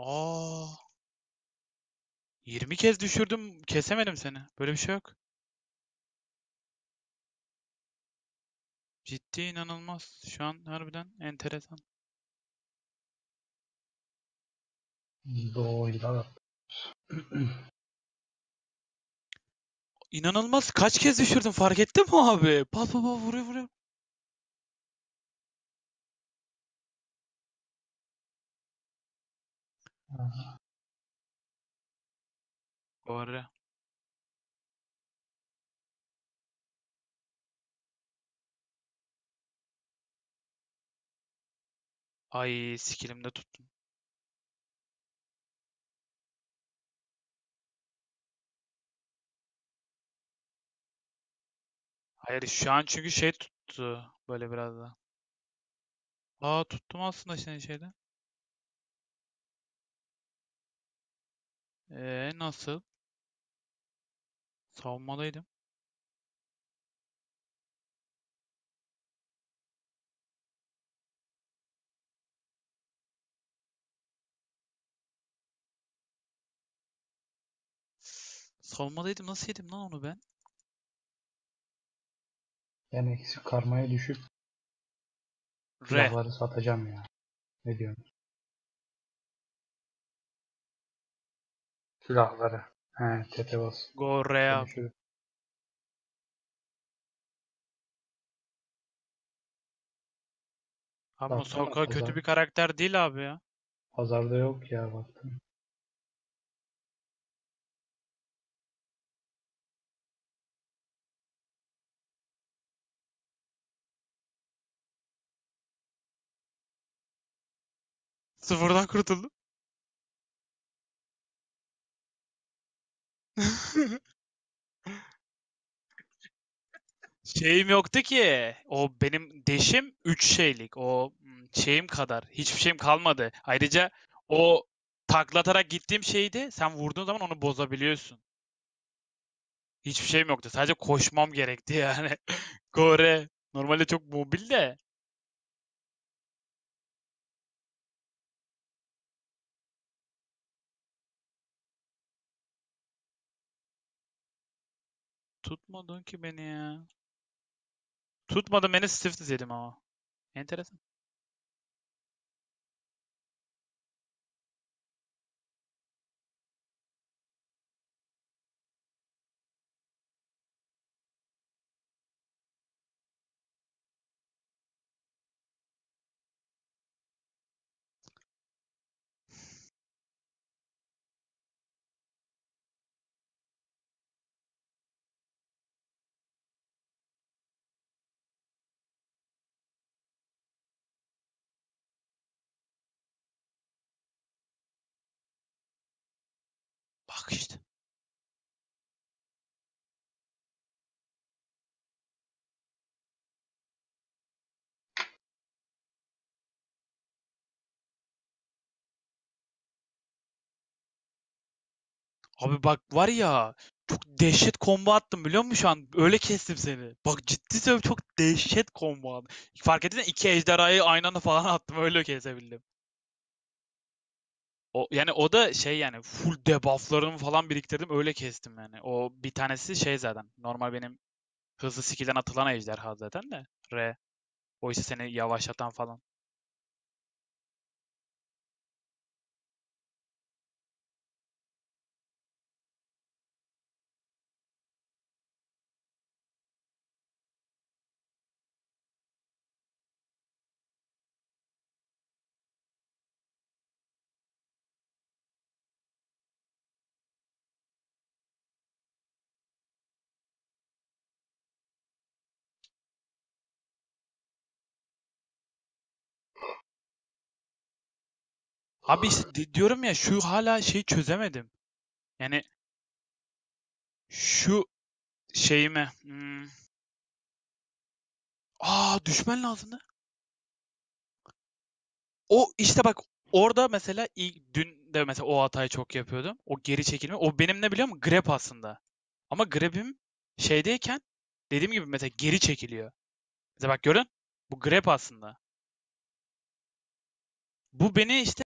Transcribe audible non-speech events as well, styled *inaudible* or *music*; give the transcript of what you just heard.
Aa. 20 kez düşürdüm, kesemedim seni. Böyle bir şey yok. Ciddi inanılmaz. Şu an harbiden enteresan. Da. İnanılmaz. Kaç kez düşürdüm fark ettin mi abi? Pat pat pat vuruyor vuruyor. Doğru. Ay skillimde tuttum. Hayır şu an çünkü şey tuttu. Böyle biraz da. Aa tuttum aslında senin şeyde. Ee nasıl? Savunmadaydım. Savunmadaydım. Nasıl yedim lan onu ben? Ben eksik karmaya düşüp R. silahları satacağım ya. Ne diyorsun? Silahları. He, tete bas. Go R abi. Konuşuruz. Ama Baksana Sokka kötü pazar. bir karakter değil abi ya. Pazarda yok ya baktım. Sıfırdan kurtuldum. Şeyim yoktu ki. O benim deşim 3 şeylik. O şeyim kadar. Hiçbir şeyim kalmadı. Ayrıca o taklatarak gittiğim şeydi. Sen vurduğun zaman onu bozabiliyorsun. Hiçbir şeyim yoktu. Sadece koşmam gerekti yani. *laughs* Kore. Normalde çok mobil de. Tutmadın ki beni ya. Tutmadın beni stiff dedim ama. Enteresan. Bak işte. Abi bak var ya çok dehşet combo attım biliyor musun şu an? Öyle kestim seni. Bak ciddi söylüyorum çok dehşet combo attım. Fark ettin mi? iki ejderhayı aynı anda falan *laughs* attım öyle kesebildim. O yani o da şey yani full debufflarımı falan biriktirdim öyle kestim yani. O bir tanesi şey zaten. Normal benim hızlı skill'den atılan ejderha zaten de. R. O ise seni yavaşlatan falan. Abi işte di- diyorum ya şu hala şeyi çözemedim. Yani şu şeyimi hmm. Aa düşmen lazımdı. O işte bak orada mesela ilk dün de mesela o hatayı çok yapıyordum. O geri çekilme. O benim ne biliyor musun? Grab aslında. Ama grab'im şeydeyken dediğim gibi mesela geri çekiliyor. Mesela bak görün. Bu grab aslında. Bu beni işte